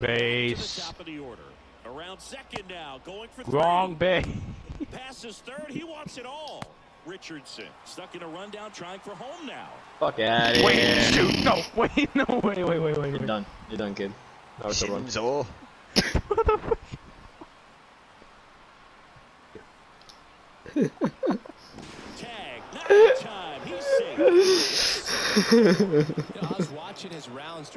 To the Base. top of the order. Around second now, going for Wrong base. Passes third. He wants it all. Richardson stuck in a rundown, trying for home now. Fuck out of Wait, here. shoot. No, wait, no, wait, wait, wait, wait, You're wait. done. You're done, kid. Now it's a run. Shinzo. Tag. Not time. He's safe. You know, I was watching his rounds.